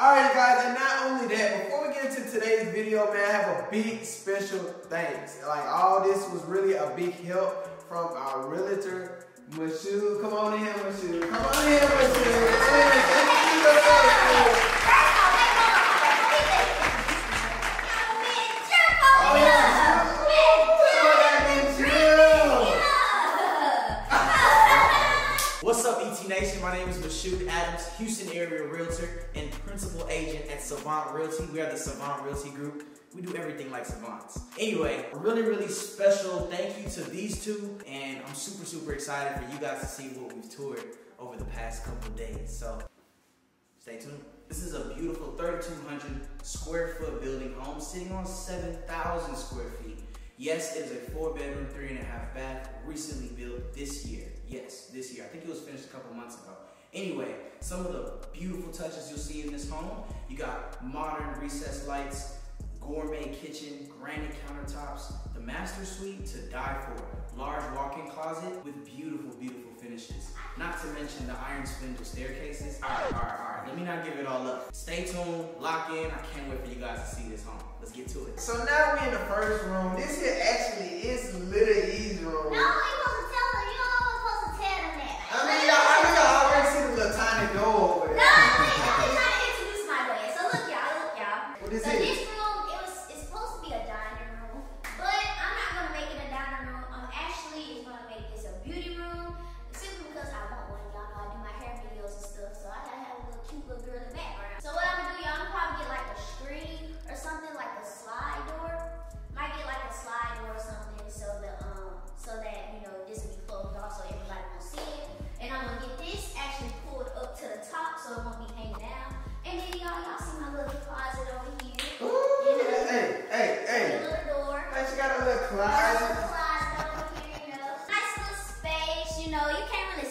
Alright guys, and not only that, before we get into today's video, man, I have a big special thanks. Like all this was really a big help from our realtor, Mashu. Come on in here, Mashu. Come on in here, Mashu. What's up, ET Nation? My name is Mashoud Adams, Houston area realtor and principal agent at Savant Realty. We are the Savant Realty Group. We do everything like savants. Anyway, really, really special thank you to these two, and I'm super, super excited for you guys to see what we've toured over the past couple days. So, stay tuned. This is a beautiful 3,200 square foot building home sitting on 7,000 square feet. Yes, it is a four bedroom, three and a half bath, recently built this year. Yes, this year. I think it was finished a couple months ago. Anyway, some of the beautiful touches you'll see in this home. You got modern recessed lights, gourmet kitchen, granite countertops, the master suite to die for. Large walk-in closet with beautiful, beautiful finishes. Not to mention the iron spindle staircases. All right, all right, all right. Let me not give it all up. Stay tuned, lock in. I can't wait for you guys to see this home. Let's get to it. So now we're in the first room. This here actually is Little E's room. No,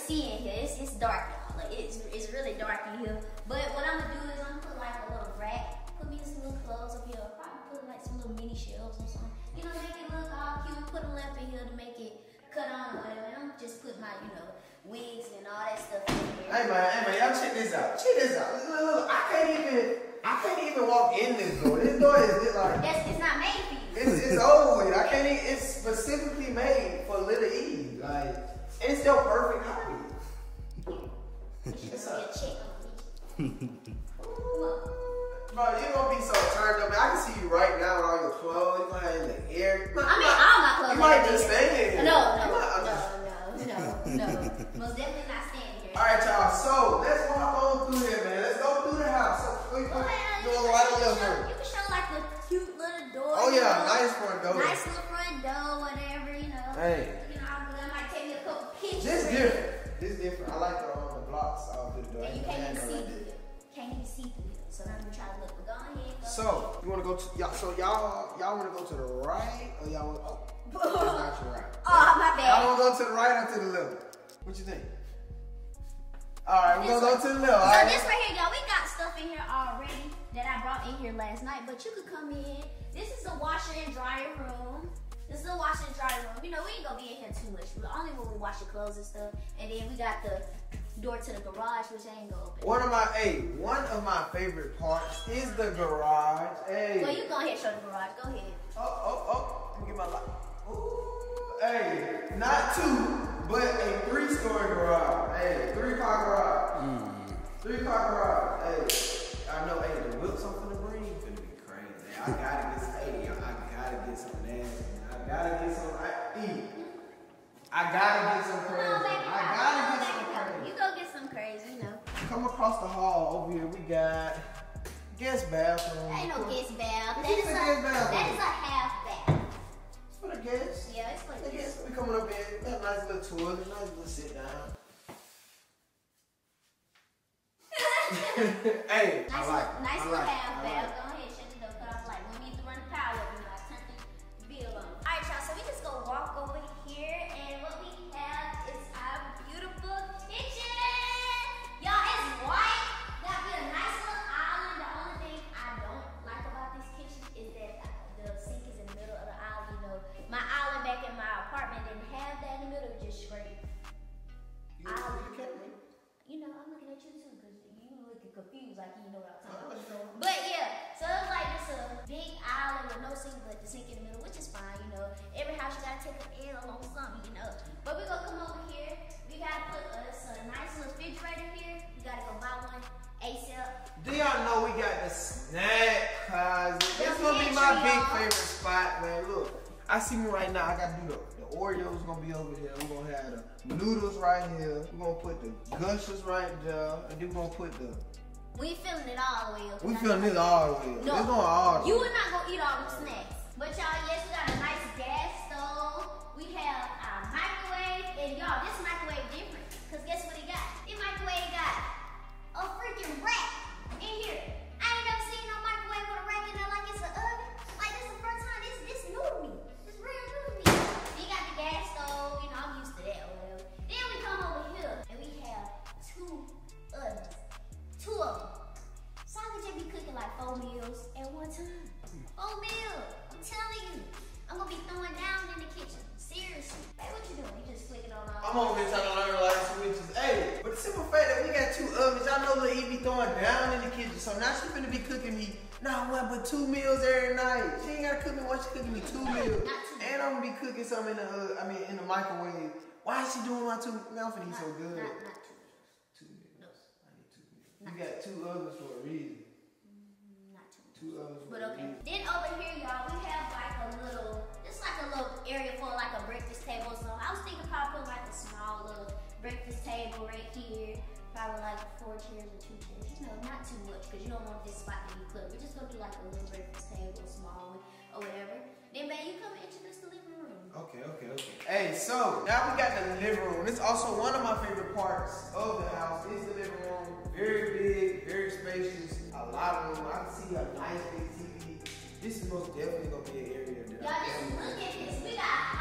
see in here. It's, it's dark, y'all. Like it's, it's really dark in here. But what I'm gonna do is I'm gonna put like a little rack, put me some little clothes up here. Probably put like some little mini shelves or something. You know, make it look all cute. Put a lamp in here to make it cut on or whatever. And I'm just put my, you know, wigs and all that stuff in here. Hey man, hey man, y'all check this out. Check this out. Look. I can't even, I can't even walk in this door. This door is like, That's it's not made for you. it's, it's with. I can't even, it's specifically made for Little E. Like, it's your perfect height. It's a check on me. Come on. Bro, you're gonna be so turned up. I can see you right now with all your clothes. You gonna have in the air. I mean, all my clothes. You might just stay in here. No, You no, might- no, or y'all want? Oh, that's not your right. Oh, my Y'all bad. wanna go to the right or to the left? What you think? All right, we're gonna go to the left. So right. this right here, y'all, we got stuff in here already that I brought in here last night, but you could come in. This is the washer and dryer room. This is the washer and dryer room. You know, we ain't gonna be in here too much. But only when we wash your clothes and stuff. And then we got the door to the garage, which I ain't gonna open. One of my hey, one of my favorite parts is the garage. Hey. Well, you go ahead and show the garage. Go ahead. Oh, oh, oh. Let me get my light. Ooh. Hey, not two, but a three-story garage. Hey, three-car garage. Mm-hmm. Three-car garage. Hey, I know. Hey, the whips I'm finna bring finna be crazy. I gotta get some. Hey, yo, I gotta get some nasty. I gotta get some. I eat. I gotta get some crazy. on, baby. I Come gotta on, get baby. some crazy. You go get some crazy, you know. Come across the hall over here. We got guest bathroom. Ain't no guest bath. That This is is a, a guest bathroom. that is a bath. It's for the guests. Yeah, it's The the guests we coming up in. We got a nice little toilet, nice little sit down. hey, Nice, I little, like. it. nice I little like. it. half I like. it. Like you know what I'm talking about. you're talking about. But yeah, so it's like just a big island with no sink, but the sink in the middle, which is fine, you know. Every house you gotta take an L on something, you know. But we gonna come over here. We gotta put us a nice little refrigerator here. We gotta go buy one ASAP. Do y'all know we got the snack closet? This gonna be my big favorite spot, man. Look, I see me right now. I gotta do the, the Oreos gonna be over here. We're gonna have the noodles right here. We're gonna put the gushers right there, and then we're gonna put the. We feeling it all the way. We feeling this all the way. No. It's going all the You are not gonna eat all the snacks. But y'all, yes, we got a nice gas stove. We have our microwave. And y'all, this microwave cooking me two meals. Two. And I'm gonna be cooking something in the uh, I mean in the microwave. Why is she doing my two? Finna so good. Not, not two meals. Two meals. I need two meals. You got two ovens for a reason. Not two meals. Two ovens But okay. Then over here, y'all, we have like a little, just like a little area for like a breakfast table. So I was thinking probably put like a small little breakfast table right here. Probably like four chairs or two chairs. You know, not too much because you don't want this spot to be cluttered. We're just gonna do like a little breakfast table, small one or whatever. Then, man, you come and introduce the living room. Okay, okay, okay. Hey, so now we got the living room. It's also one of my favorite parts of the house is the living room. Very big, very spacious, a lot of room. I can see a nice big TV. This is most definitely gonna be an area that Y'all just look at this. We got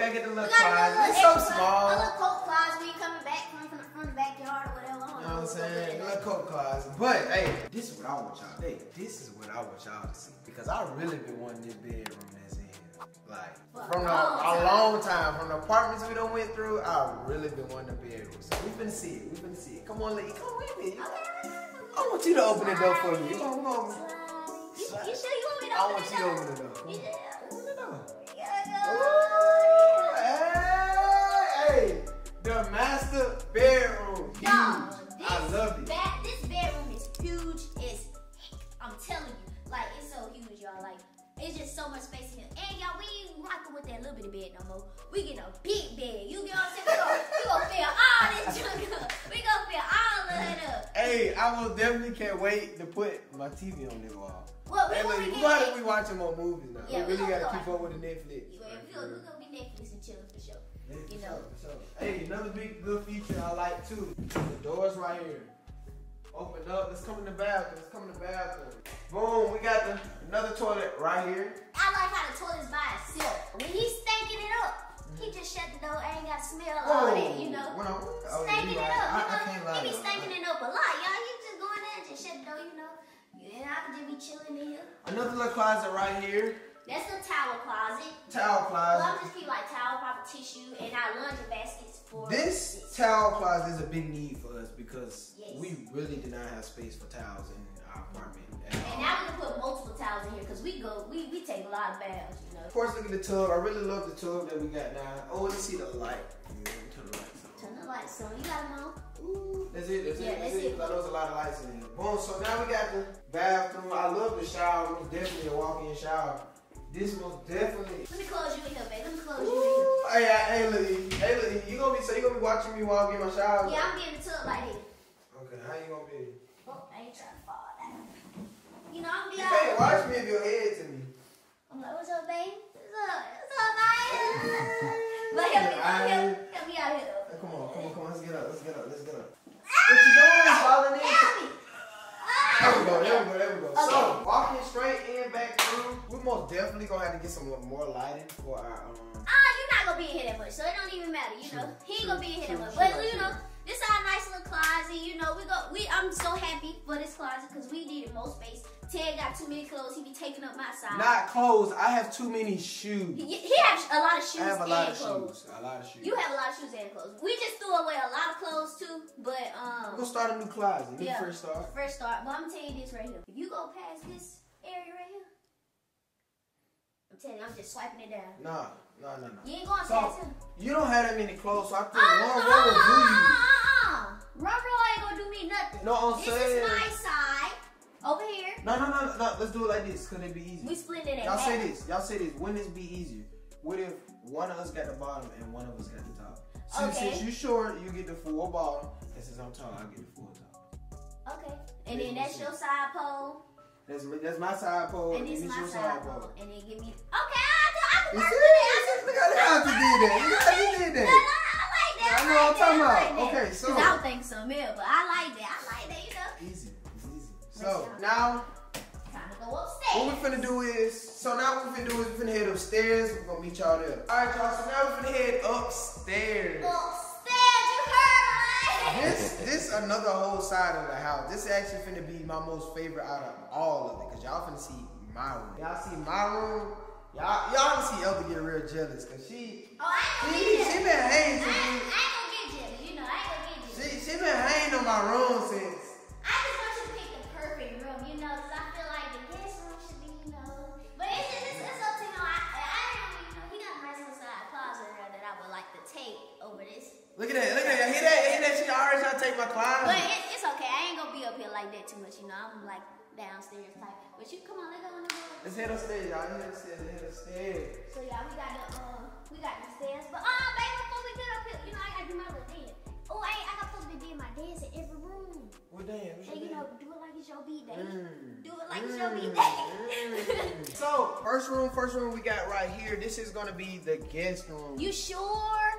gotta get the little closet. It's so small. A little coat closet when you coming back from, from, from the backyard or whatever. You know what I'm saying? in Little coat closet. But hey, this is what I want y'all. Hey, this is what I want y'all to see. Because I really been wanting this bedroom that's in. Like from a, long a time. long time. From the apartments we done went through, I really been wanting a bedroom. So we finna see it. We finna see it. Come on, lady. Come with me. I want you to open the door for me. Come on. You, you sure you want me to I open want the you to open the door. Little bitty bed no more. We get a big bed. You get what I'm saying? We gonna, we gonna fill all this junk up. We gonna fill all of it up. Hey, I will definitely can't wait to put my TV on this wall. Well, we Hey, look, we getting gotta be watching more movies now. Yeah, we we really gonna gotta go keep up with the Netflix. Yeah, we gonna, we gonna be Netflix and chilling for sure. For you know. for sure. Hey, another big good feature I like too. The doors right here. Open up. Let's come in the bathroom. Let's come in the bathroom. Boom. We got the another toilet right here. I like how the toilet's by itself. When he's stanking it up, he just shut the door. I ain't got to smell all that, you know. When I, oh, yeah, it up, I, you I know. can't lie. he be though. stanking it up a lot, y'all. You just go in there and just shut the door, you know. And I could just be chilling in here. Another little closet right here. That's the towel closet. Towel closet. Well, I'm just keep like towel, proper tissue, and our laundry baskets for This towel closet is a big need for because Yes. we really did not have space for towels in our apartment. And all. now we can put multiple towels in here because we go, we, we take a lot of baths, you know. Of course, look at the tub. I really love the tub that we got now. Oh, let's see the light. Yeah, turn the lights on. Turn the lights on. You got them on? Ooh, that's it. That's Yeah, it. That's, that's it. it. Like, there's a lot of lights in here. Boom. So now we got the bathroom. I love the shower. It's definitely a walk-in shower. This most definitely. Let me close you in here, babe. Let me close you in here. Hey, hey, Lily. Hey, Lily. You gonna be so you gonna be watching me while I get my shower? Yeah, I'm getting the tub like this. Okay. How you gonna be? Oh, I ain't trying to fall down. You know, I'm You be can't out. watch me if your head to me. I'm like, what's up, babe? What's up? What's up, babe? but help me, Alright. help, help me out here. Come on, come on, come on. Let's get up. Let's get up. Let's get up. What you doing? Falling in? Help me. Ah! There we go, there we go, there we go. Okay. So, walking straight in, back through, we most definitely gonna have to get some more lighting for our, um, Ah, you're not gonna be in here that much, so it don't even matter, you know. True, He ain't gonna be in here that much. But you know, this is our nice little closet, you know, we go we I'm so happy for this closet because we needed more space. Ted got too many clothes, he be taking up my side. not clothes. I have too many shoes. he, he has a lot of shoes I have a lot of clothes. shoes. A lot of shoes. You have a lot of shoes and clothes. We just threw away a lot of clothes too, but um, We're gonna um start a new closet. New Yeah. first start. first start. But I'm gonna tell you this right here. If you go past this area right here, I'm telling you, I'm just swiping it down. Nah, no, no, no. You ain't going So, past him. You don't have that many clothes, so I think Uh, one row will do you. Roll ain't gonna do me nothing. No, I'm this saying- is my side. Over here, No, no, no, no. Let's do it like this, cause it'd be easy. we split it Y'all say this. Y'all say this. Wouldn't this be easier? What if one of us got the bottom and one of us got the top? Since, Okay. since you short, you get the full bottom, and since I'm tall, I get the full top. Okay. And then that's your side pole. That's that's my side pole, And and this this my your side pole. pole. And then give me. Okay, I can, I can You work with how how you did that. Look how you did that. that. I like that. I know what I'm like talking about. like. Okay, so- I don't think so, man, but I like that. I like that, you know. Easy, it's easy. So now, Time to go what we finna do is, so now what we finna do is we finna head upstairs. We're gonna meet y'all there. All right, y'all. So now we finna head upstairs. Upstairs, you heard me. This this another whole side of the house. This actually finna be my most favorite out of all of it, cause y'all finna see my room. Y'all see my room. Y'all y'all see Ethel get real jealous, cause she Oh, she she been hanging been hanging on my room since. I just want you to pick the perfect room, you know, because I feel like the guest room should be, you know. But it's just, it's, it's up to you know. I, I don't, you know, he got nice little side closet there that I would like to take over this. Look at that, look at that. Hear that? Hear that? She already trying to take my But closet. it, it's okay. I ain't gonna be up here like that too much, you know. I'm like downstairs type. But you come on, let's go in the room. Let's head upstairs, y'all. Head upstairs, head upstairs. So yeah, we got the uh, we got the stairs. But uh, baby, first room, first room we got right here. This is gonna be the guest room. You sure?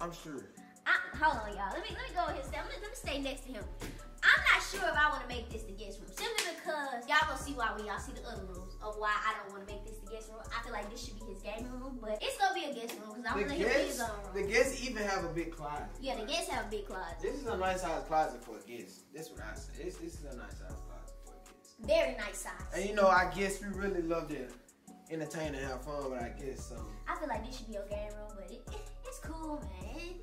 I'm sure. I, hold on, y'all. Let me let me go ahead. Let me, let me stay next to him. I'm not sure if I want to make this the guest room, simply because y'all gonna see why when y'all see the other rooms of why I don't want to make this the guest room. I feel like this should be his gaming room, but it's gonna be a guest room because I'm The gonna let him be his own room. the guests even have a big closet. yeah, the guests have a big closet, This is a nice size closet for a guest. That's what I say. This, this is a nice size closet for a guest. very nice size. And you know, I guess we really love to entertain and have fun but I guests. So um, I feel like this should be your game room, but it, it, it's cool, man.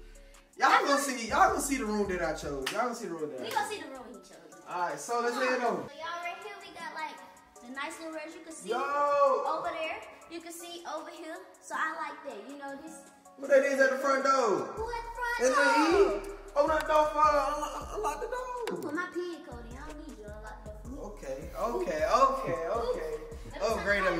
y'all gonna see, y'all gonna see the room that I chose. Y'all gonna see the room that I We chose. gonna see the room he chose. All right, so let's head over. So y'all right here, we got like the nice little rooms you can see Yo, over there. You can see over here. So I like that. You know this. what that is at the front door? Who at the front door? the E. Oh, Open uh, uh, the door for unlock, unlock the Put my pin code in. I don't need you to unlock the door. Okay, okay, okay, okay. Let me Upgrade turn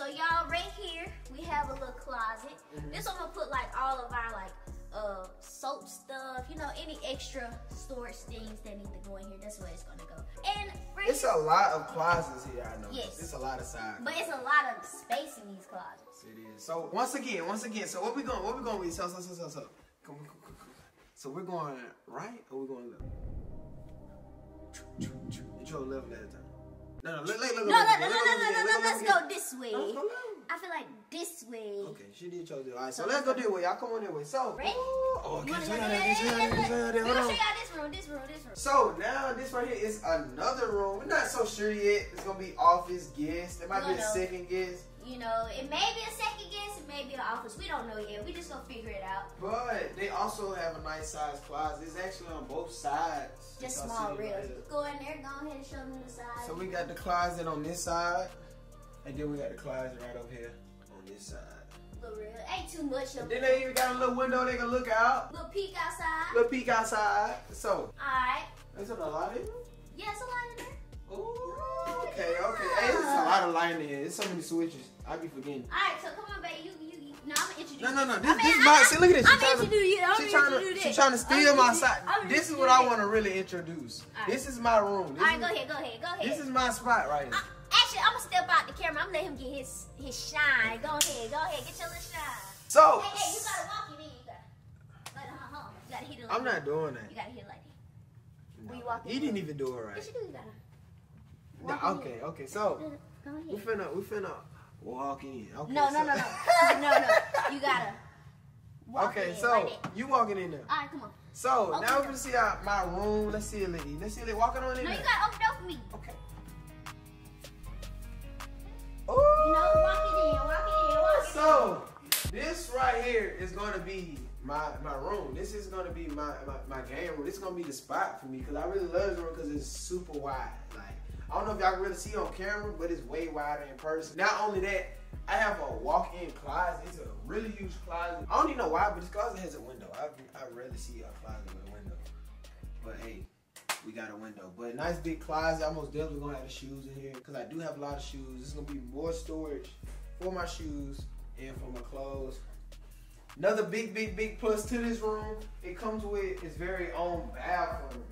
So y'all right here, we have a little closet. Mm-hmm. This one gonna put like all of our like uh soap stuff, you know, any extra storage things that need to go in here. That's where it's gonna go. And right It's here, a lot of closets here. I know. Yes. It's a lot of size. but it's a lot of space in these closets. It is. So once again, once again, so what we going? What we going with? So so so so so. Come, come, come, come. So we're going right or we're going left? You chose left last time. No, no, let, let, let, No, no, no, no, no, no, no, no, let's go this way. Let's go left. I feel like this way. Okay, she did chose it. All right, so let's go this way. Y'all come on that way. So, Ready? oh, okay, so this room, this room, this room. So now this right here is another room. We're not so sure yet. It's gonna be office guest. There might be a second guest. You know, it may be a second guest, it may be an office. We don't know yet. We just gonna figure it out. But they also have a nice size closet. It's actually on both sides. Just small reels. right. Go in there, go ahead and show them the side. So we got the closet on this side, and then we got the closet right over here on this side. little reel. Ain't too much of then they even got a little window they can look out, little peek outside. little peek outside. So Alright. there's a lot in. Yeah, it's a lot in there. Ooh, okay, okay. Hey, there's a lot of light in here. There's so many switches. I be forgetting. Alright, so come on, baby. You, you, you. No, I'm gonna introduce No, no, no. you. This, I mean, this is my. See, look at this. She I'm trying to. introduce you. I'm She trying to. introduce She trying to I'm steal my introduce- side. This is what I want to really introduce. Alright. This is my room. This Alright, is, go ahead, go ahead, go ahead. This is my spot right here. Uh, actually, I'm gonna step out the camera. I'm gonna let him get his his shine. Go ahead, go ahead, get your little shine. So. Hey, hey, you gotta walk it in. You gotta. Like, hold on, hold on. You gotta hit it like I'm not doing that. You gotta hit it like that. When you walk in. He didn't even do it right. Yes, you do. You gotta. Nah, walk in okay, here. okay. So Go we ahead. finna we finna walk in. Okay, No, no, so- no, no, no, no. You gotta. Walk okay, in so that. you walking in there. All right, come on. So Open now we're gonna see out my room. Let's see a lady. Let's see a lady walking on in No, you there. gotta open up for me. Okay. You know, walk it in, walk it in, walk it in. So this right here is gonna be my my room. This is gonna be my my, my game room. This is gonna be the spot for me because I really love this room because it's super wide. Like I don't know if y'all can really see on camera, but it's way wider in person. Not only that, I have a walk-in closet. It's a really huge closet. I don't even know why, but this closet has a window. I I rarely see a closet with a window. But hey, we got a window. But nice big closet. I'm most definitely gonna have the shoes in here because I do have a lot of shoes. Is gonna be more storage for my shoes and for my clothes. Another big, big, big plus to this room, it comes with its very own bathroom.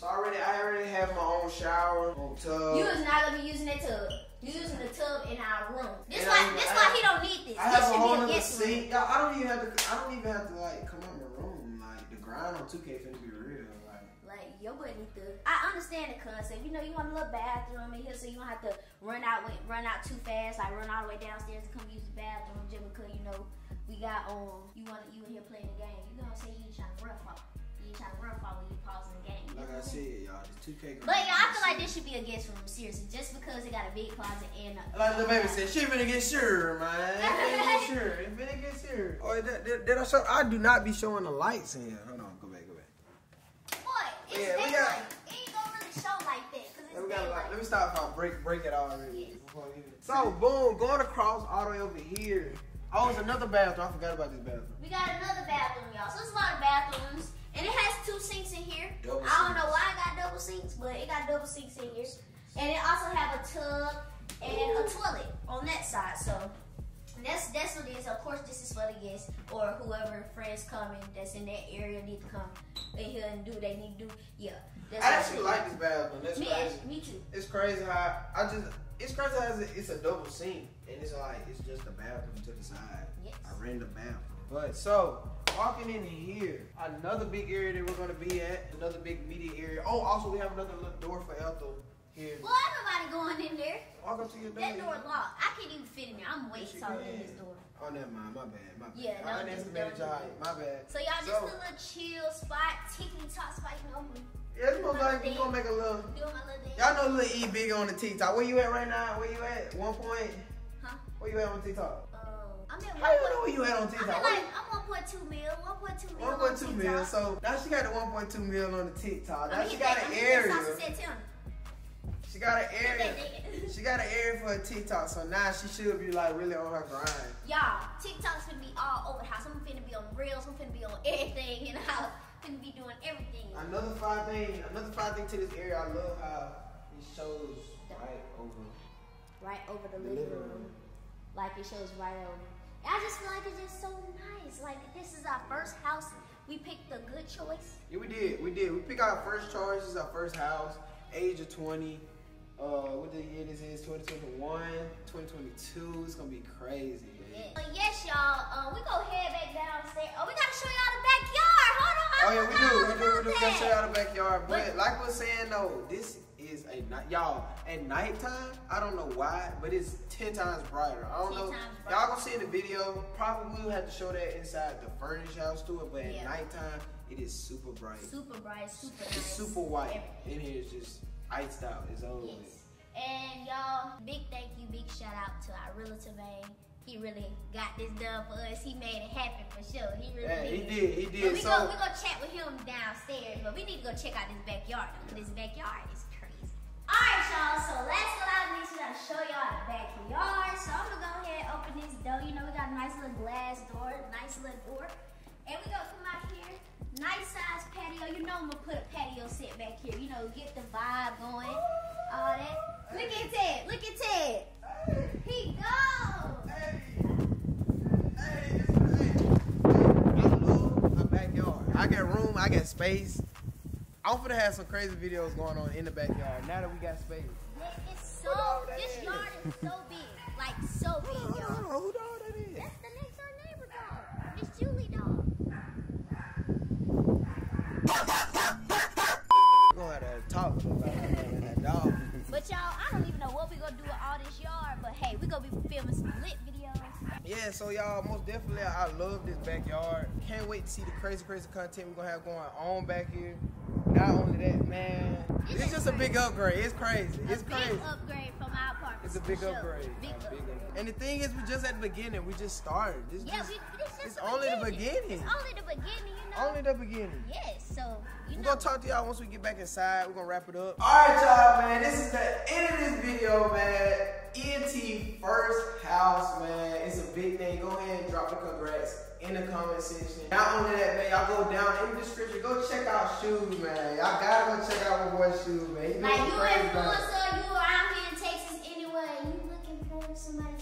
So already, I already have my own shower, own tub. You is not gonna be using that tub. You using the tub in our room. This And why I- this I- why he don't need this. I have this a whole be a other guest room. I don't even have to. I don't even have to like come out my room. Like the grind on 2K finna be real. Like Like your boy need to. I understand the concept. You know, you want a little bathroom in here, so you don't have to run out, with- run out too fast. Like run all the way downstairs to come use the bathroom just because you know we got um. You want you in here playing the game. You gonna 2K. But y'all, I feel like this should be a guest room, seriously, just because it got a big closet and. A, Like the baby said, she finna get sure, man. It finna get sure. It finna get sure. Oh, did, did, did I show? I do not be showing the lights in here. Hold on, go back, go back. Boy, it's Yeah, we daylight. got- It ain't gonna really show like that because it's we got a lot. Let me stop if I break break it already. Yes. before I get it. So boom, going across all the way over here. Oh, it's another bathroom. I forgot about this bathroom. We got another bathroom, y'all. So it's a lot of bathrooms, and it has two sinks in here. Double I don't sinks. know why I got double sinks, but it got double sinks in here, and it also have a tub and a toilet on that side. So that's that's what it is. Of course, this is for the guests or whoever friends coming that's in that area need to come in here and do what they need to do. Yeah, that's I actually like is. this bathroom. That's Me, crazy. me too. It's crazy how I just. It's crazy how it's a, it's a double sink and it's like it's just a bathroom to the side. Yes. A random bathroom. But so walking in here, another big area that we're gonna be at, another big media area. Oh, also we have another little door for Ethel here. Well, ain't nobody going in there. Walk up to your door. That door locked. I can't even fit in there. I'm way Yes, taller than this door. Oh, never mind. My bad. My bad. Yeah, I no, underestimated just your don't height. do My bad. So y'all just So- a little chill spot, tickety top spot, you know, Yeah, it's most likely we gonna make a little. doing my little dance. Y'all know Lil E big on the TikTok. Where you at right now? Where you at? One point. Huh? Where you at on TikTok? Um, I'm at How you know where you at on point, I'm TikTok? at like, I'm 1.2 mil, 1.2 mil. One on point two mil. So now she got the one point two mil on the TikTok. Now I'm she got an area. She got an area. She got an area for a TikTok. So now she should be like really on her grind. Y'all, TikTok's gonna be all over the house. I'm finna be on reels. I'm finna be on everything in the house. Finna be doing everything. Another five thing. Another five thing to this area. I love how it shows right over. Right over the The living living room. room. Like it shows right over. I just feel like it's just so nice. Like this is our first house. We picked a good choice. Yeah, we did. We did. We pick our first choice. This is our first house. Age of 20. Uh, what the year this is? 2021, 2022. It's gonna be crazy. man. But yes, y'all, um, we go head back downstairs. Oh, we gotta show y'all the backyard. Hold on. Oh yeah, we do. We do. We do. about Gotta show y'all the backyard. But But- like we're saying though, this is a night. Y'all at nighttime. I don't know why, but it's ten times brighter. I don't 10 know. Y'all gonna see in the video. Probably we'll have to show that inside the furnished house to it. But at nighttime, it is super bright. Super bright, super It's nice. super white. Everything. In here is just iced out. It's over. with. Yes. And y'all, big thank you, big shout out to our realtor man. He really got this done for us. He made it happen for sure. He really Yeah, he did. did. He But did. we So go we gonna chat with him downstairs, but we need to go check out this backyard though. This backyard is. Alright y'all, so let's go out and we gotta show y'all the backyard. So I'm gonna go ahead and open this door. You know we got a nice little glass door, nice little door. And we gonna come out here. Nice size patio. You know I'm gonna put a patio set back here. You know, get the vibe going. All that. Look at Ted. Look at Ted. He goes. Hey, hey, this- hey. I got room. I got space. Alfred has some crazy videos going on in the backyard. Now that we got space. So, this yard is so big. Like, so big, hold on, hold on, that is? The dog. It's dog. We're going to have to talk that dog. But y'all, I don't even know what we going to do with all this yard. But hey, we going to be filming some lit videos. Yeah, so y'all, most definitely, I love this backyard. Can't wait to see the crazy, crazy content we're going to have going on back here. Not only that, man, It's it's just a big upgrade. It's crazy. It's a crazy. big upgrade from our apartment. It's a big sure. upgrade. Big upgrade. And the thing is, we just at the beginning. We just started. Yeah, just, we, it's the only the beginning. beginning. It's only the beginning, you know. only the beginning. Yes, so you We're know. gonna talk to y'all once we get back inside. We're gonna wrap it up. Alright, y'all, man. This is the end of this video, man. ENT first house, man. It's a big thing. Go ahead and drop the congrats in the comment section. Not only that, man, y'all go down in the description. Go check out shoes, man. Y'all gotta go check out my boy's shoes, man. He Like you crazy, man. influencer, you around here in Texas anyway. You looking for somebody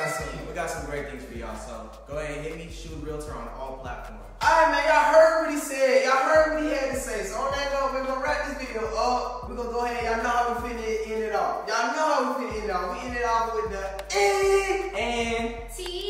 got some we got some great things for y'all. So go ahead and hit me, shoot realtor on all platforms. Alright man, y'all heard what he said. Y'all heard what he had to say. So on that note, we're gonna wrap this video up. We're gonna go ahead, y'all know how we finna end it off. Y'all know how we finna end it off. We end it off with the E and T.